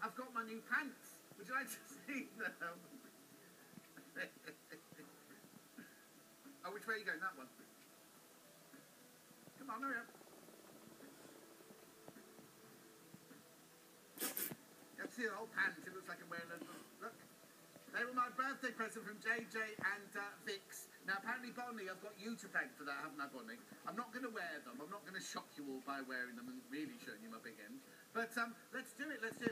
I've got my new pants. Would you like to see them? oh, which way are you going? That one. Come on, hurry up. You have to see the whole pants. It looks like I'm wearing a look. They were my birthday present from JJ and uh, Vix. Now, apparently, Bonnie, I've got you to thank for that, haven't I, Bonnie? I'm not going to wear them. I'm not going to shock you all by wearing them and really showing you my big end. But um, let's do it. Let's do